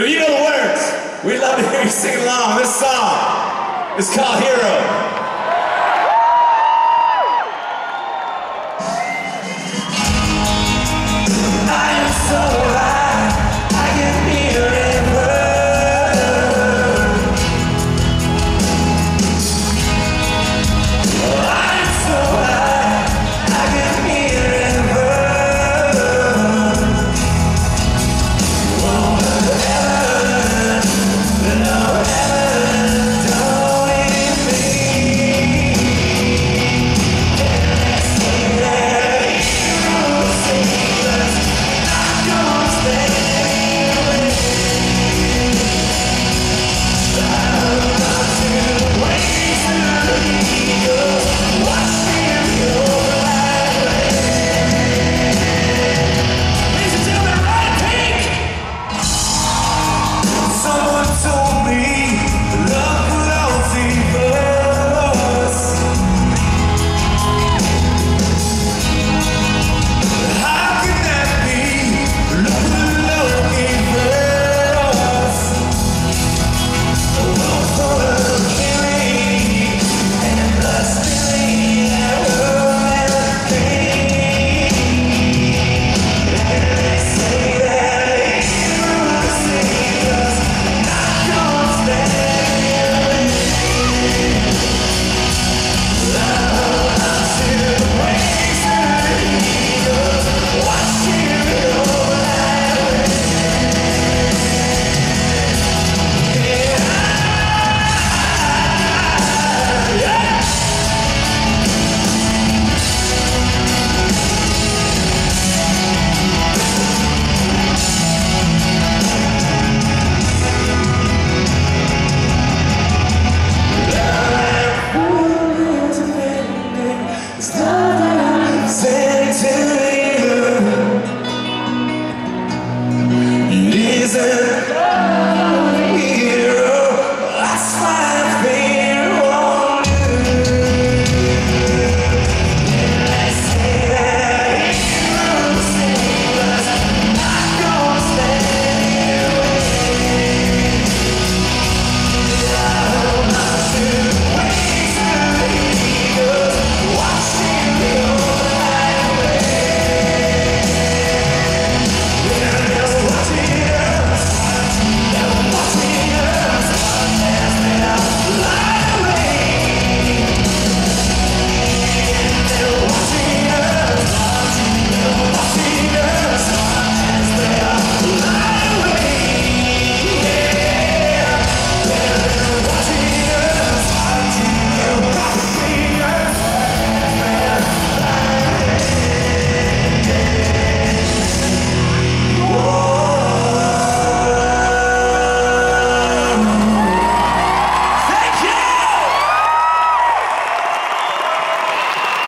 But if you know the words, we'd love to hear you sing along. This song is called Hero.